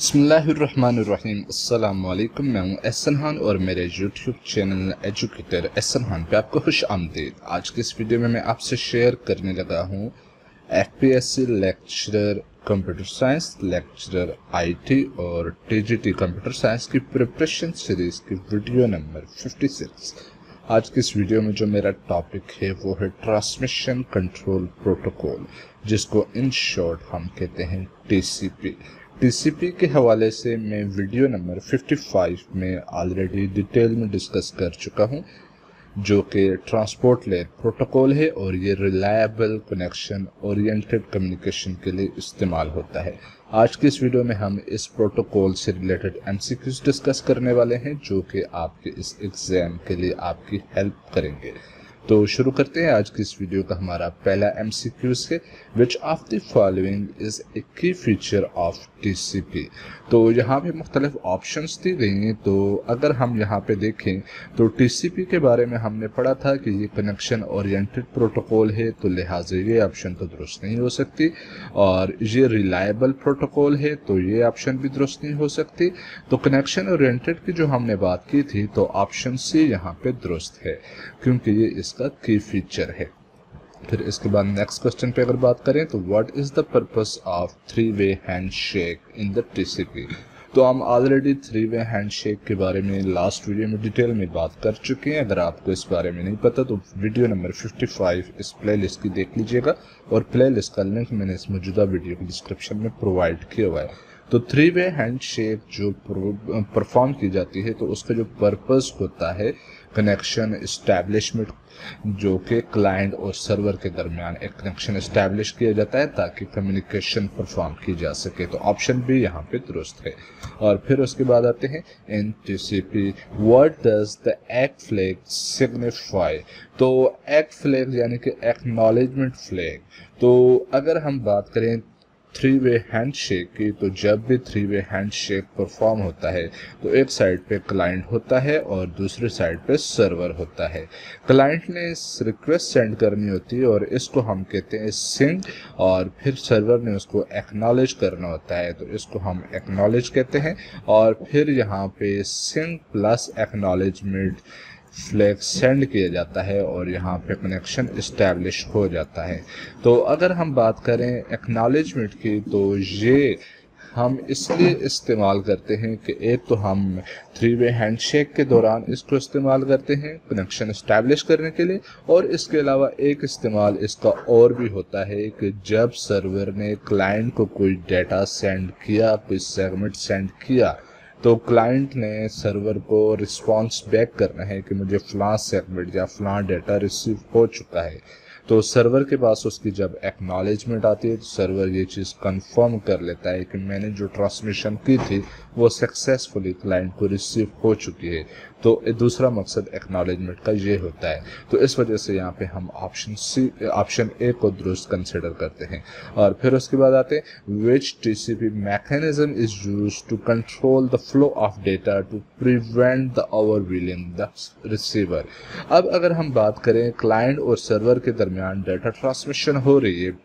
बसमीम अल्लाम मैं हूँ एहसन खान और मेरे YouTube channel educator Ehsan Khan पे आपको खुश आमदीद। आज के इस वीडियो में मैं आपसे शेयर करने लगा हूँ F P S C lecturer computer science lecturer IT और टीजीटी कंप्यूटर साइंस की प्रिपरेशन सीरीज़ की वीडियो नंबर 56 आज की इस वीडियो में जो मेरा टॉपिक है, वो है ट्रांसमिशन कंट्रोल प्रोटोकॉल जिसको इन शॉर्ट हम कहते हैं टीसीपी टीसीपी के हवाले से मैं वीडियो नंबर 55 में ऑलरेडी डिटेल में डिस्कस कर चुका हूँ, जो कि ट्रांसपोर्ट लेयर प्रोटोकॉल है और ये रिलायबल कनेक्शन ओरिएंटेड कम्युनिकेशन के लिए इस्तेमाल होता है। आज की इस वीडियो में हम इस प्रोटोकॉल से रिलेटेड एमसीक्यूज डिस्कस करने वाले हैं, जो कि आपके इस एग्ज़ाम के लिए आपकी हेल्प करेंगे। तो शुरू करते हैं आज की इस वीडियो का हमारा पहला एम सी से which of the following is a key feature of TCP तो यहाँ पे मुख्तलिफ़ ऑप्शन दी गई हैं तो अगर हम यहाँ पे देखें तो टी सी पी के बारे में हमने पढ़ा था कि ये कनेक्शन ओरिएंटेड प्रोटोकॉल है तो लिहाजा ये ऑप्शन तो दुरुस्त नहीं हो सकती, और ये रिलायबल प्रोटोकॉल है तो ये ऑप्शन भी दुरुस्त नहीं हो सकती। तो कनेक्शन ओरिएंटेड की जो हमने बात की थी तो ऑप्शन सी यहाँ पे दुरुस्त है, क्योंकि ये इसका की फीचर है। फिर इसके बाद नेक्स्ट क्वेश्चन पे अगर बात करें तो what is the purpose of three way handshake in the TCP तो हम already three way handshake के बारे में लास्ट वीडियो में डिटेल में बात कर चुके हैं। अगर आपको इस बारे में नहीं पता तो वीडियो नंबर 55 इस प्लेलिस्ट की देख लीजिएगा। और प्लेलिस्ट का लिंक मैंने इस मौजूदा वीडियो की डिस्क्रिप्शन में प्रोवाइड किया हुआ है। तो थ्री वे हैंड शेक जो परफॉर्म की जाती है तो उसका जो पर्पस होता है कनेक्शन इस्टेब्लिशमेंट जो कि क्लाइंट और सर्वर के दरमियान एक कनेक्शन इस्टेब्लिश किया जाता है ताकि कम्युनिकेशन परफॉर्म की जा सके। तो ऑप्शन भी यहाँ पे दुरुस्त है। और फिर उसके बाद आते हैं in T C P what does the ack flag signify तो एक्ट फ्लैग यानी कि एक्नॉलेजमेंट फ्लैग तो अगर हम बात करें थ्री वे हैंड शेक की तो जब भी three way handshake perform होता है तो एक साइड पे क्लाइंट होता है और दूसरे साइड पे सर्वर होता है। क्लाइंट ने रिक्वेस्ट सेंड करनी होती है और इसको हम कहते हैं सिंक और फिर सर्वर ने उसको एक्नॉलेज करना होता है तो इसको हम एक्नॉलेज कहते हैं। और फिर यहाँ पे syn plus acknowledgement flag send किया जाता है और यहाँ पे कनेक्शन इस्टेब्लिश हो जाता है। तो अगर हम बात करें एक्नॉलेजमेंट की तो ये हम इसलिए इस्तेमाल करते हैं कि एक तो हम थ्री वे हैंडशेक के दौरान इसको इस्तेमाल करते हैं कनेक्शन इस्टेब्लिश करने के लिए और इसके अलावा एक इस्तेमाल इसका और भी होता है कि जब सर्वर ने क्लाइंट को कोई डाटा सेंड किया, कोई सेगमेंट सेंड किया तो क्लाइंट ने सर्वर को रिस्पांस बैक करना है कि मुझे फ्लां सेगमेंट या फ्लां डेटा रिसीव हो चुका है। तो सर्वर के पास उसकी जब एक्नॉलेजमेंट आती है तो सर्वर ये चीज़ कंफर्म कर लेता है कि मैंने जो ट्रांसमिशन की थी, वो सक्सेसफुली क्लाइंट को रिसीव हो चुकी है। तो दूसरा मकसद एक्नॉलेजमेंट का ये होता है। तो इस वजह से यहाँ पे हम ऑप्शन सी ऑप्शन ए को दुरुस्त कंसिडर करते हैं। और फिर उसके बाद आते हैं which T C P mechanism is use to control the flow of data to prevent the overwhelming the receiver अब अगर हम बात करें क्लाइंट और सर्वर के दरमियान डाटा ट्रांसमिशन हो रही है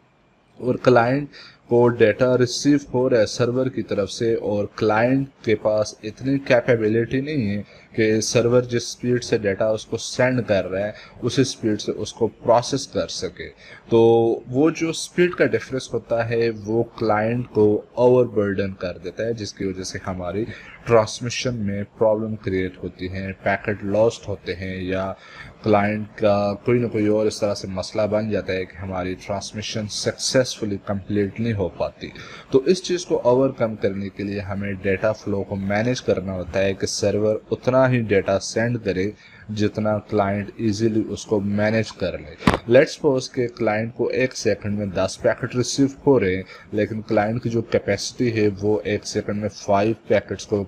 और क्लाइंट को डेटा रिसीव हो रहा है सर्वर की तरफ़ से और क्लाइंट के पास इतनी कैपेबिलिटी नहीं है कि सर्वर जिस स्पीड से डाटा उसको सेंड कर रहा है, उसी स्पीड से उसको प्रोसेस कर सके। तो वो जो स्पीड का डिफरेंस होता है, वो क्लाइंट को ओवरबर्डन कर देता है, जिसकी वजह से हमारी ट्रांसमिशन में प्रॉब्लम क्रिएट होती है पैकेट लॉस्ट होते हैं, या क्लाइंट का कोई ना कोई और इस तरह से मसला बन जाता है कि हमारी ट्रांसमिशन सक्सेसफुली कंप्लीट नहीं हो पाती। तो इस चीज़ को ओवरकम करने के लिए हमें डेटा फ्लो को मैनेज करना होता है कि सर्वर उतना ही डेटा सेंड करे जितना क्लाइंट इजीली उसको मैनेज कर ले। लेट्स सपोज़ के क्लाइंट को एक सेकंड में दस पैकेट रिसीव हो रहे हैं, लेकिन क्लाइंट की जो कैपेसिटी है वो एक सेकंड में फाइव पैकेट्स को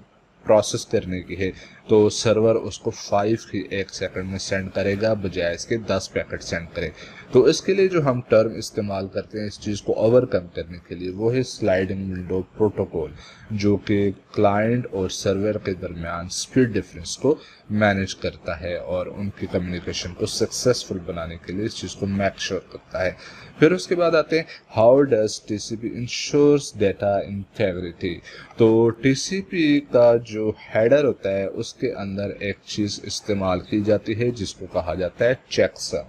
प्रोसेस करने की है। तो सर्वर उसको फाइव एक सेकंड में सेंड करेगा, बजाय इसके दस पैकेट सेंड करे। तो इसके लिए जो हम टर्म इस्तेमाल करते हैं, इस चीज़ को ओवरकम करने के लिए, वो है स्लाइडिंग विंडो प्रोटोकॉल जो कि क्लाइंट और सर्वर के दरमियान स्पीड डिफरेंस को मैनेज करता है और उनकी कम्युनिकेशन को सक्सेसफुल बनाने के लिए इस चीज़ को मैक श्योर करता है। फिर उसके बाद आते हैं how does TCP ensures data integrity तो टीसीपी का जो हेडर होता है उसके अंदर एक चीज़ इस्तेमाल की जाती है, जिसको कहा जाता है चेकसम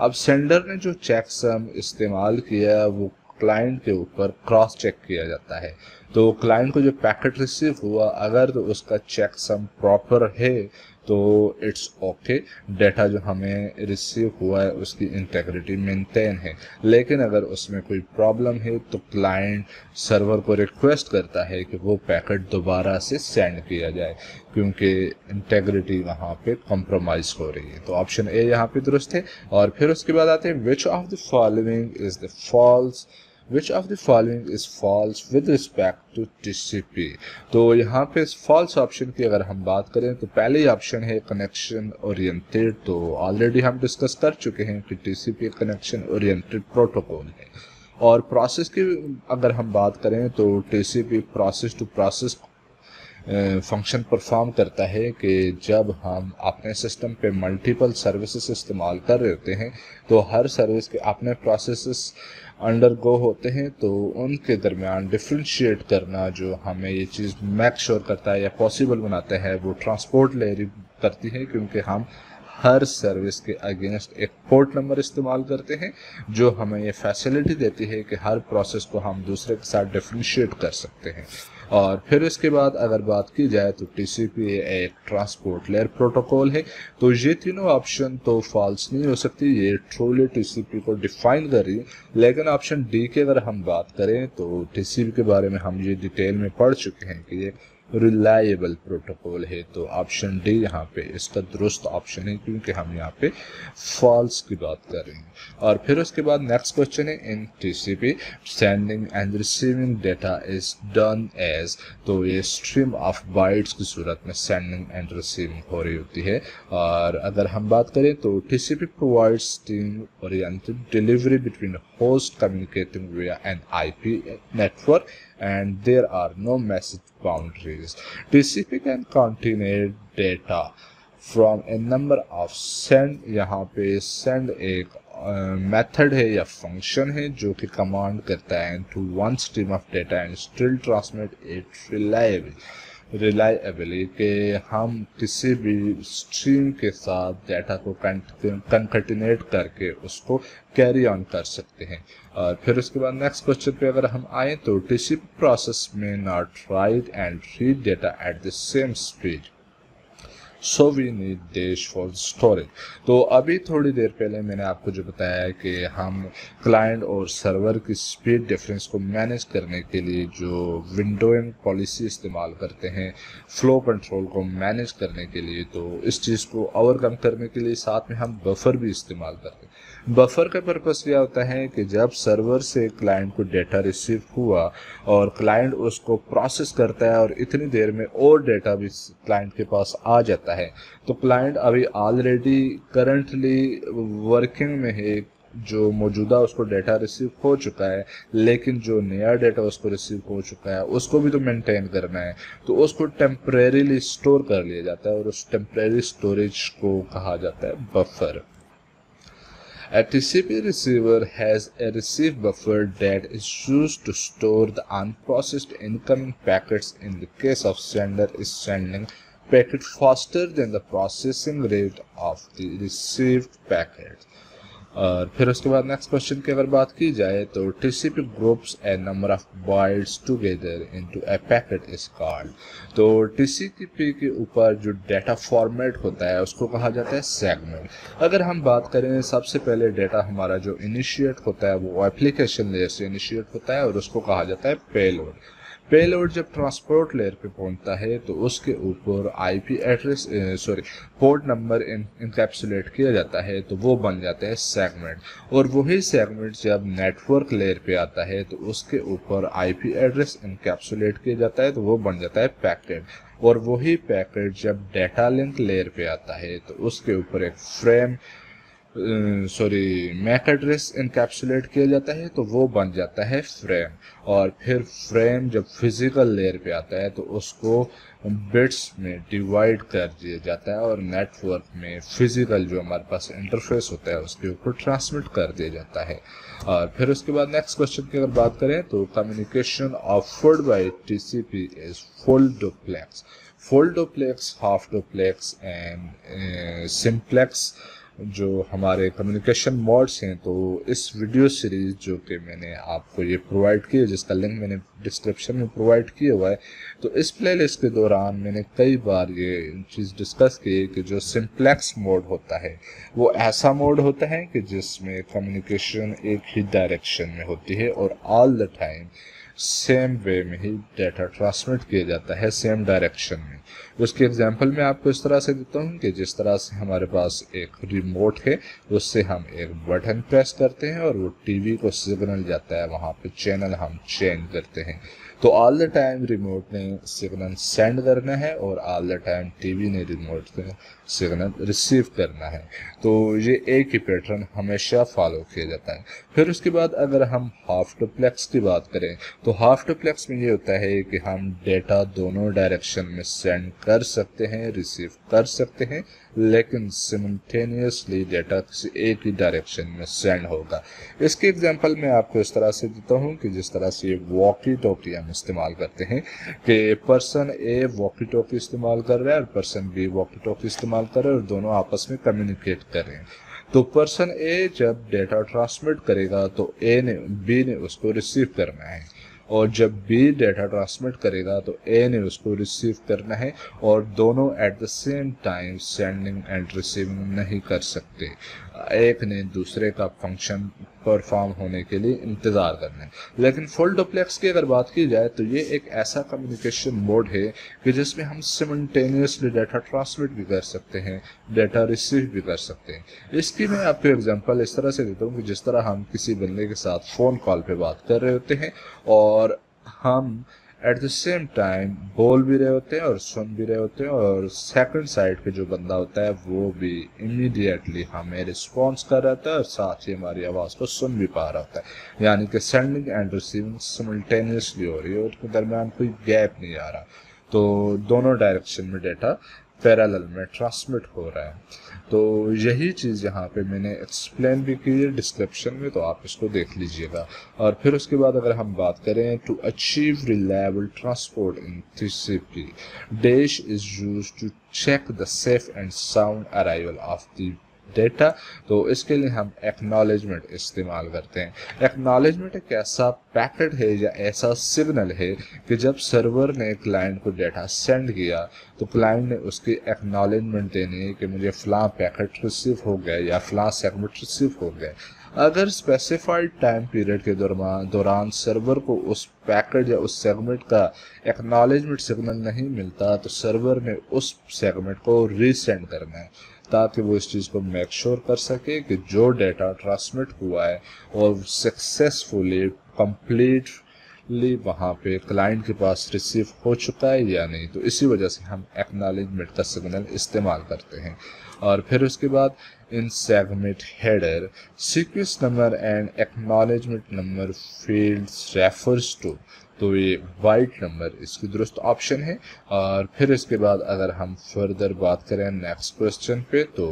अब सेंडर ने जो चेकसम इस्तेमाल किया, वो क्लाइंट के ऊपर क्रॉस चेक किया जाता है। तो क्लाइंट को जो पैकेट रिसीव हुआ, अगर तो उसका चेक सम प्रॉपर है तो इट्स ओके डेटा जो हमें रिसीव हुआ है, उसकी इंटेग्रिटी मेंटेन है. लेकिन अगर उसमें कोई प्रॉब्लम है तो क्लाइंट सर्वर को रिक्वेस्ट करता है कि वो पैकेट दोबारा से सेंड किया जाए, क्योंकि इंटेग्रिटी वहाँ पे कॉम्प्रोमाइज हो रही है. तो ऑप्शन ए यहाँ पे दुरुस्त है, और फिर उसके बाद आते हैं which of the following is the false which of the with respect to TCP तो यहाँ पे फॉल्स ऑप्शन की अगर हम बात करें तो पहले ऑप्शन है कनेक्शन ओरिएंटेड तो ऑलरेडी हम डिस्कस कर चुके हैं कि टीसीपी कनेक्शन ओरिएंटेड प्रोटोकॉल है। और प्रोसेस की अगर हम बात करें तो TCP process to process function perform करता है कि जब हम अपने सिस्टम पे मल्टीपल सर्विसेज़ इस्तेमाल कर रहे होते हैं तो हर सर्विस के अपने प्रोसेसेस अंडर गो होते हैं तो उनके दरमियान डिफ्रेंशिएट करना जो हमें ये चीज़ मैक श्योर करता है या पॉसिबल बनाता है, वो ट्रांसपोर्ट लेयर करती है, क्योंकि हम हर सर्विस के अगेंस्ट एक पोर्ट नंबर इस्तेमाल करते हैं, जो हमें ये फैसिलिटी देती है कि हर प्रोसेस को हम दूसरे के साथ डिफ्रेंशिएट कर सकते हैं। और फिर इसके बाद अगर बात की जाए तो टीसीपी एक ट्रांसपोर्ट लेयर प्रोटोकॉल है। तो ये तीनों ऑप्शन तो फॉल्स नहीं हो सकती, ये ट्रूली टीसीपी को डिफाइन कर रही है। लेकिन ऑप्शन डी की अगर हम बात करें तो टीसीपी के बारे में हम ये डिटेल में पढ़ चुके हैं कि ये रिलायबल प्रोटोकॉल है तो ऑप्शन डी यहाँ पे इसका दुरुस्त ऑप्शन है, क्योंकि हम यहाँ पे फॉल्स की बात कर रहे हैं। और फिर उसके बाद नेक्स्ट क्वेश्चन है in TCP sending and receiving data is done as तो ये स्ट्रीम ऑफ़ बाइट्स की सूरत में सेंडिंग एंड रिसीविंग हो रही होती है। और अगर हम बात करें तो TCP provides stream oriented delivery between host communicating an IP network and there are no message boundaries. TCP can contain data from a number of send यहाँ पे send एक मेथड uh, है या फ़ंक्शन है जो कि कमांड करता है to one stream of data and still transmit it reliable reliably कि हम किसी भी स्ट्रीम के साथ डाटा को कंकटिनेट करके उसको कैरी ऑन कर सकते हैं। और फिर उसके बाद नेक्स्ट क्वेश्चन पे अगर हम आए तो टीसीपी प्रोसेस में not write and read data at the same speed so we need dash for storage तो अभी थोड़ी देर पहले मैंने आपको जो बताया कि हम क्लाइंट और सर्वर की स्पीड डिफरेंस को मैनेज करने के लिए जो विंडोइंग पॉलिसी इस्तेमाल करते हैं फ्लो कंट्रोल को मैनेज करने के लिए तो इस चीज़ को ओवरकम करने के लिए साथ में हम बफर भी इस्तेमाल करते हैं। बफर का पर्पस क्या होता है कि जब सर्वर से क्लाइंट को डेटा रिसीव हुआ और क्लाइंट उसको प्रोसेस करता है और इतनी देर में और डेटा भी क्लाइंट के पास आ जाता है तो क्लाइंट अभी ऑलरेडी करंटली वर्किंग में है, जो मौजूदा उसको डेटा रिसीव हो चुका है, लेकिन जो नया डेटा उसको रिसीव हो चुका है, उसको भी तो मेंटेन करना है तो उसको टेम्परेरीली स्टोर कर लिया जाता है और उस टेम्परेरी स्टोरेज को कहा जाता है buffer A TCP receiver has a receive buffer that is used to store the unprocessed incoming packets in the case of sender is sending packet faster than the processing rate of the received packet. और फिर उसके बाद next question की अगर बात की जाए तो TCP groups a number of bytes together into a packet is called तो टीसीपी के ऊपर जो डाटा फॉर्मेट होता है, उसको कहा जाता है सेगमेंट अगर हम बात करें, सबसे पहले डाटा हमारा जो इनिशिएट होता है, वो एप्लीकेशन लेयर से इनिशिएट होता है और उसको कहा जाता है पेलोड पेलोड जब ट्रांसपोर्ट लेयर पे पहुँचता है तो उसके ऊपर IP address sorry port number encapsulate किया जाता है तो वो बन जाता है सेगमेंट और वही सेगमेंट जब नेटवर्क लेयर पे आता है तो उसके ऊपर आईपी एड्रेस इनकैप्सुलेट किया जाता है तो वो बन जाता है पैकेट और वही पैकेट जब डेटा लिंक लेयर पे आता है तो उसके ऊपर एक frame sorry MAC address encapsulate किया जाता है तो वो बन जाता है फ्रेम और फिर फ्रेम जब फ़िज़िकल लेयर पे आता है तो उसको बिट्स में डिवाइड कर दिया जाता है और नेटवर्क में फ़िज़िकल जो हमारे पास इंटरफेस होता है, उसके ऊपर ट्रांसमिट कर दिया जाता है. और फिर उसके बाद नेक्स्ट क्वेश्चन की अगर बात करें तो communication offered by TCP is full duplex full duplex half duplex and simplex जो हमारे कम्युनिकेशन मोड्स हैं तो इस वीडियो सीरीज़ जो कि मैंने आपको ये प्रोवाइड की है जिसका लिंक मैंने डिस्क्रिप्शन में प्रोवाइड किया हुआ है तो इस प्लेलिस्ट के दौरान मैंने कई बार ये चीज़ डिस्कस की है कि जो सिंप्लेक्स मोड होता है, वो ऐसा मोड होता है कि जिसमें कम्युनिकेशन एक ही डायरेक्शन में होती है और all the time same way में ही डाटा ट्रांसमिट किया जाता है सेम डायरेक्शन में। उसके एग्जांपल मैं आपको इस तरह से देता हूँ कि जिस तरह से हमारे पास एक रिमोट है, उससे हम एक बटन प्रेस करते हैं और वो टीवी को सिग्नल जाता है। वहाँ पे चैनल हम चेंज करते हैं। तो ऑल द टाइम रिमोट ने सिग्नल सेंड करना है और ऑल द टाइम टीवी ने रिमोट से सिग्नल रिसीव करना है। तो ये एक ही पैटर्न हमेशा फॉलो किया जाता है। फिर उसके बाद अगर हम हाफ़ डुप्लेक्स की बात करें तो हाफ़ डुप्लेक्स में ये होता है कि हम डेटा दोनों डायरेक्शन में सेंड कर सकते हैं रिसीव कर सकते हैं। लेकिन सिमल्टेनियसली डेटा किसी एक ही डायरेक्शन में सेंड होगा। इसके एग्जांपल मैं आपको इस तरह से देता हूँ कि जिस तरह से ये वॉकी टॉकी हम इस्तेमाल करते हैं कि पर्सन ए वॉकी टॉकी इस्तेमाल कर रहा है और पर्सन बी वॉकी टॉकी इस्तेमाल कर रहा है और दोनों आपस में कम्युनिकेट कर रहे हैं। तो पर्सन ए जब डेटा ट्रांसमिट करेगा तो ए ने बी ने उसको रिसीव करना है। और जब बी डेटा ट्रांसमिट करेगा तो ए ने उसको रिसीव करना है और दोनों at the same time sending and receiving नहीं कर सकते। एक ने दूसरे का फ़ंक्शन परफॉर्म होने के लिए इंतज़ार करना है। लेकिन फुल डुप्लेक्स की अगर बात की जाए तो ये एक ऐसा कम्युनिकेशन मोड है कि जिसमें हम सिमल्टेनियसली डाटा ट्रांसमिट भी कर सकते हैं डाटा रिसीव भी कर सकते हैं। इसकी मैं आपको एग्जांपल इस तरह से देता हूँ कि जिस तरह हम किसी बंदे के साथ फ़ोन कॉल पर बात कर रहे होते हैं और हम एट द सेम टाइम बोल भी रहे होते हैं और सुन भी रहे होते हैं और सेकंड साइड के जो बंदा होता है, वो भी इमीडिएटली हमें रिस्पॉन्स कर रहा था और साथ ही हमारी आवाज़ को सुन भी पा रहा होता है। यानी कि सेंडिंग एंड रिसीविंग सिमल्टेनियसली हो रही है उसके दरमियान कोई गैप नहीं आ रहा। तो दोनों डायरेक्शन में डेटा पैरेलल में ट्रांसमिट हो रहा है। तो यही चीज़ यहाँ पे मैंने एक्सप्लेन भी की है डिस्क्रिप्शन में तो आप इसको देख लीजिएगा। और फिर उसके बाद अगर हम बात करें to achieve reliable transport in TCP dash is use to check the safe and sound arrival of the data तो इसके लिए हम एक्नॉलेजमेंट इस्तेमाल करते हैं। एक्नॉलेजमेंट एक ऐसा पैकेट है या ऐसा सिग्नल है कि जब सर्वर ने क्लाइंट को डेटा सेंड किया तो क्लाइंट ने उसकी एक्नॉलेजमेंट देनी है कि मुझे फ़लाँ पैकेट रिसीव हो गया या फ़लाँ सेगमेंट रिसीव हो गया। अगर स्पेसिफाइड टाइम पीरियड के दौरान दौरान सर्वर को उस पैकेट या उस सेगमेंट का एक्नॉलेजमेंट सिग्नल नहीं मिलता तो सर्वर ने उस सेगमेंट को रीसेंड करना है। ताकि वो इस चीज़ को मेक श्योर कर सके कि जो डेटा ट्रांसमिट हुआ है, और सक्सेसफुली कंप्लीटली वहाँ पे क्लाइंट के पास रिसीव हो चुका है या नहीं। तो इसी वजह से हम एक्नॉलेजमेंट का सिग्नल इस्तेमाल करते हैं। और फिर उसके बाद in segment header sequence number and acknowledgement number fields refers to तो ये वाइट नंबर इसकी दुरुस्त ऑप्शन है। और फिर इसके बाद अगर हम फर्दर बात करें नेक्स्ट क्वेश्चन पे तो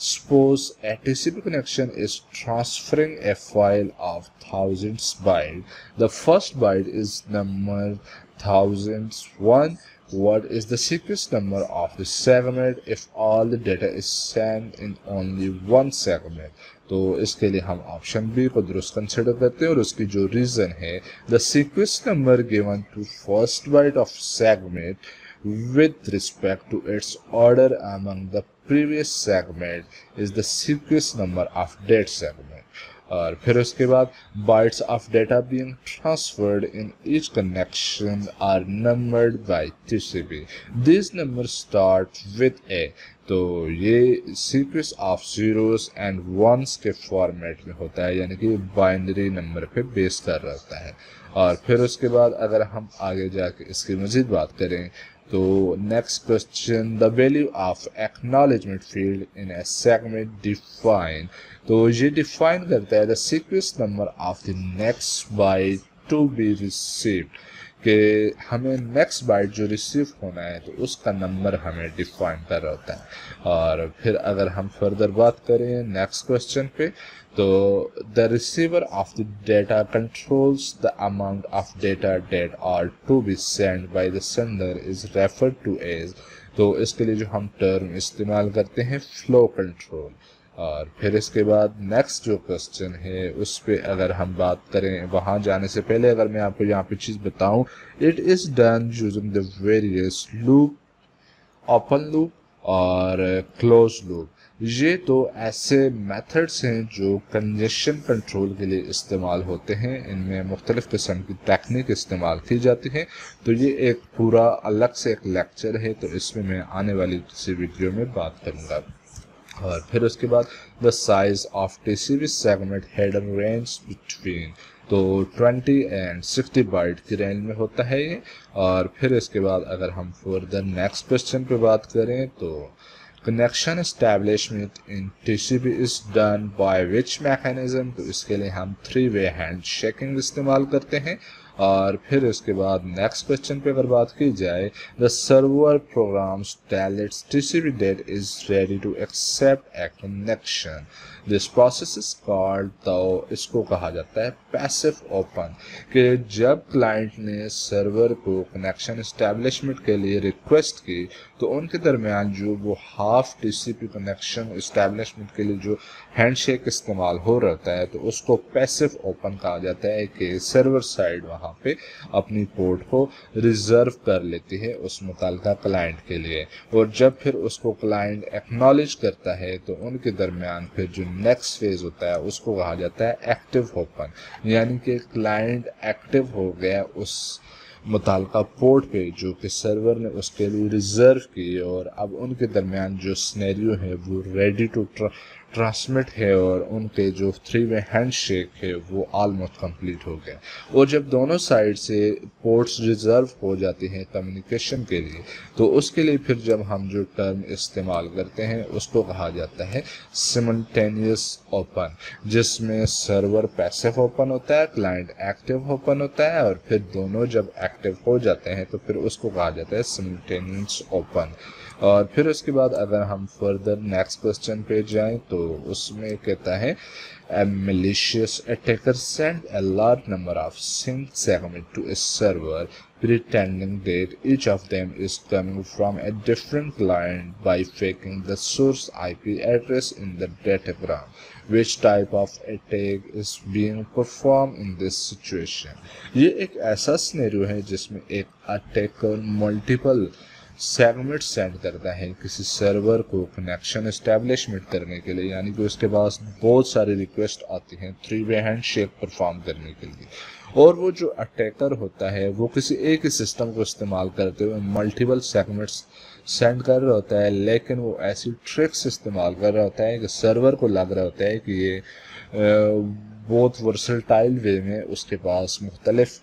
suppose a TCP connection is transferring a file of thousands byte the first byte is number thousands one what is the sequence number of the segment if all the data is sent in only one segment तो इसके लिए हम option B को दुरुस्त consider करते हैं और उसकी जो रीजन है the sequence number given to first byte of segment with respect to its order among the previous segment is the sequence number of that segment और फिर उसके बाद bytes of data being transferred in each connection are numbered by TCP this number start with a तो ये sequence of zeros and ones के format में होता है, यानी कि बाइनरी नंबर पे बेस कर रहता है। और फिर उसके बाद अगर हम आगे जाके इसकी मज़ीद बात करें तो next question the value of acknowledgement field in a segment define तो ये डिफाइन करता है the sequence number of the next byte to be received कि हमें नेक्स्ट बाइट जो रिसीव होना है तो उसका नंबर हमें डिफाइन कर होता है। और फिर अगर हम फर्दर बात करें नेक्स्ट क्वेश्चन पे तो the receiver of the data controls the amount of data that are to be send by the sender is refer to as तो इसके लिए जो हम टर्म इस्तेमाल करते हैं फ्लो कंट्रोल और फिर इसके बाद नेक्स्ट जो क्वेश्चन है, उस पर अगर हम बात करें, वहाँ जाने से पहले अगर मैं आपको यहाँ पे चीज़ बताऊँ it is done using the various loop open loop और क्लोज लूप ये तो ऐसे मेथड्स हैं जो कंजेशन कंट्रोल के लिए इस्तेमाल होते हैं। इनमें मुख्तलिफ़ किस्म की टेक्निक इस्तेमाल की जाती है। तो ये एक पूरा अलग से एक लेक्चर है तो इसमें मैं आने वाली किसी वीडियो में बात करूँगा। और फिर उसके बाद the size of T C P segment header range between तो 20 एंड 60 बाइट की रेंज में होता है ये। और फिर इसके बाद अगर हम फर्दर नेक्स्ट क्वेश्चन पे बात करें तो connection establishment in T C P is done by which mechanism तो इसके लिए हम थ्री वे हैंड शेकिंग इस्तेमाल करते हैं। और फिर इसके बाद नेक्स्ट क्वेश्चन पे अगर बात की जाए the server programs tell TCP that is ready to accept a connection this process is called तो इसको कहा जाता है पैसिव ओपन कि जब क्लाइंट ने सर्वर को कनेक्शन इस्टेब्लिशमेंट के लिए रिक्वेस्ट की तो उनके दरमियान जो वो हाफ़ टीसीपी कनेक्शन इस्टेब्लिशमेंट के लिए जो हैंडशेक इस्तेमाल हो रहता है तो उसको पैसिव ओपन कहा जाता है कि सर्वर साइड वहाँ पे अपनी पोर्ट को रिज़र्व कर लेती है उस मुतल क्लाइंट के लिए। और जब फिर उसको क्लाइंट एक्नॉलेज करता है तो उनके दरमियान फिर जो नेक्स्ट फ़ेज़ होता है, उसको कहा जाता है एक्टिव ओपन यानी कि क्लाइंट एक्टिव हो गया उस मुतल पोर्ट पे, जो कि सर्वर ने उसके लिए रिज़र्व की और अब उनके दरमियान जो स्नैरियो है, वो रेडी टू ट्रांसमिट है और उनके जो थ्री वे हैंड शेक है, वो ऑलमोस्ट कंप्लीट हो गया और जब दोनों साइड से पोर्ट्स रिज़र्व हो जाते हैं कम्युनिकेशन के लिए तो उसके लिए फिर जब हम जो टर्म इस्तेमाल करते हैं, उसको कहा जाता है सिमल्टेनियस ओपन जिसमें सर्वर पैसिव ओपन होता है क्लाइंट एक्टिव ओपन होता है, और फिर दोनों जब एक्टिव हो जाते हैं तो फिर उसको कहा जाता है सिमल्टेनियस ओपन और फिर उसके बाद अगर हम फर्दर नेक्स्ट क्वेश्चन पे जाएँ तो उसमें कहता है a malicious attacker sent a large number of sync segments to a server pretending that each of them is coming from a different client by faking the source IP address in the datagram. Which type of attack is being performed in this situation? ये एक ऐसा scenario है जिसमें एक attacker multiple segment send करता है किसी server को कनेक्शन इस्टेब्लिशमेंट करने के लिए, यानी कि उसके पास बहुत सारी रिक्वेस्ट आती हैं three way handshake perform करने के लिए। और वो जो अटैकर होता है, वो किसी एक ही सिस्टम को इस्तेमाल करते हुए मल्टीपल सेगमेंट्स सेंड कर रहा होता है, लेकिन वो ऐसी ट्रिक्स इस्तेमाल कर रहा होता है कि सर्वर को लग रहा होता है कि ये बहुत वर्सटाइल वे में उसके पास मुख्तलफ़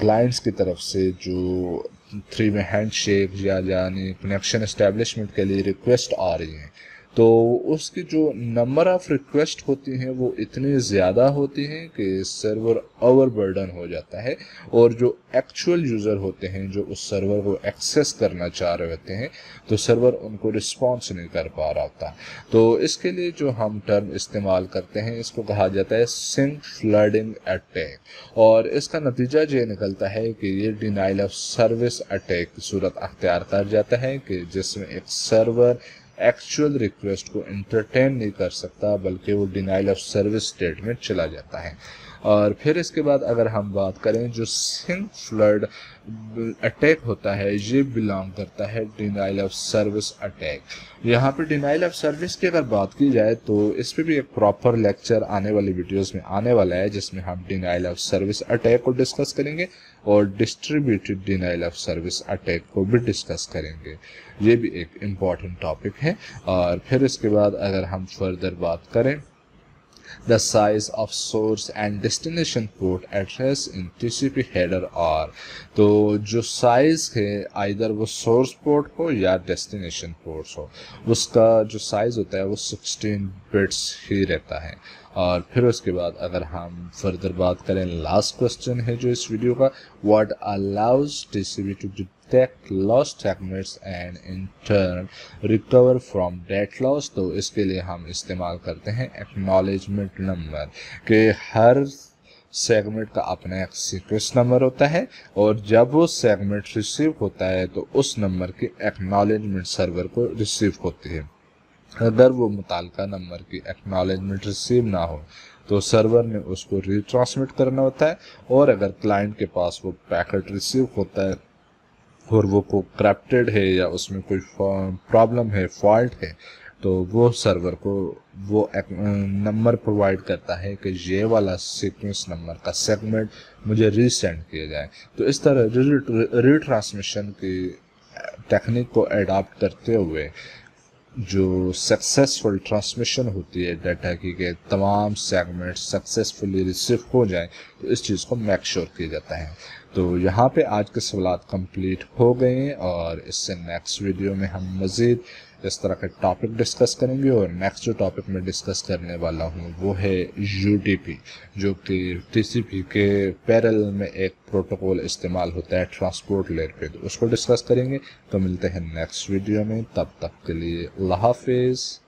क्लाइंट्स की तरफ़ से जो थ्री में हैंड शेक या यानी कनेक्शन इस्टेब्लिशमेंट के लिए रिक्वेस्ट आ रही हैं। तो उसकी जो नंबर ऑफ़ रिक्वेस्ट होती हैं, वो इतनी ज़्यादा होती हैं कि सर्वर ओवर बर्डन हो जाता है। और जो एक्चुअल यूज़र होते हैं, जो उस सर्वर को एक्सेस करना चाह रहे होते हैं तो सर्वर उनको रिस्पॉन्स नहीं कर पा रहा होता। तो इसके लिए जो हम टर्म इस्तेमाल करते हैं, इसको कहा जाता है सिंक फ्लडिंग अटैक और इसका नतीजा ये निकलता है कि ये डिनाइल ऑफ़ सर्विस अटैक सूरत अख्तियार कर जाता है कि जिसमें एक सर्वर एक्चुअल रिक्वेस्ट को एंटरटेन नहीं कर सकता, बल्कि वो डिनाइल ऑफ़ सर्विस स्टेट में चला जाता है। और फिर इसके बाद अगर हम बात करें जो सिंक फ्लड अटैक होता है, ये बिलोंग करता है डिनाइल ऑफ़ सर्विस अटैक। यहाँ पे डिनाइल ऑफ़ सर्विस की अगर बात की जाए तो इस पर भी एक प्रॉपर लेक्चर आने वाली वीडियोस में आने वाला है, जिसमें हम डिनाइल ऑफ़ सर्विस अटैक को डिस्कस करेंगे और distributed denial of service attack को भी डिस्कस करेंगे। ये भी एक इंपॉर्टेंट टॉपिक है। और फिर इसके बाद अगर हम फर्दर बात करें the size of source and destination port address in TCP header or तो जो साइज़ है आइदर वो सोर्स पोर्ट हो या डेस्टिनेशन पोर्ट हो, उसका जो साइज़ होता है वो 16 बिट्स ही रहता है। और फिर उसके बाद अगर हम फर्दर बात करें लास्ट क्वेश्चन है जो इस वीडियो का what allows TCP to detect loss segments and in turn recover from that loss तो इसके लिए हम इस्तेमाल करते हैं एक्नॉलेजमेंट नंबर के हर सेगमेंट का अपना एक सीक्वेंस नंबर होता है, और जब वो सेगमेंट रिसीव होता है तो उस नंबर की एक्नॉलेजमेंट सर्वर को रिसीव होती है। अगर वो मुतल नंबर की एक्नॉलेजमेंट रिसीव ना हो तो सर्वर ने उसको रिट्रांसमिट करना होता है, और अगर क्लाइंट के पास वो पैकेट रिसीव होता है और वो को करप्टेड है या उसमें कोई प्रॉब्लम है फॉल्ट है तो वो सर्वर को वो नंबर प्रोवाइड करता है कि ये वाला सीक्वेंस नंबर का सेगमेंट मुझे रीसेंड किया जाए। तो इस तरह रीट्रांसमिशन की टेक्निक को अडाप्ट करते हुए जो सक्सेसफुल ट्रांसमिशन होती है डाटा की, के तमाम सेगमेंट सक्सेसफुली रिसीव हो जाए तो इस चीज़ को मेक श्योर किया जाता है। तो यहाँ पे आज के सवाल कंप्लीट हो गए हैं और इससे नेक्स्ट वीडियो में हम मज़ीद इस तरह के टॉपिक डिस्कस करेंगे और नेक्स्ट जो टॉपिक मैं डिस्कस करने वाला हूँ वो है यू जो कि TCP के पैरल में एक प्रोटोकॉल इस्तेमाल होता है ट्रांसपोर्ट लेयर पे। तो उसको डिस्कस करेंगे। तो मिलते हैं नेक्स्ट वीडियो में। तब तक के लिए अल्लाह हाफिज़।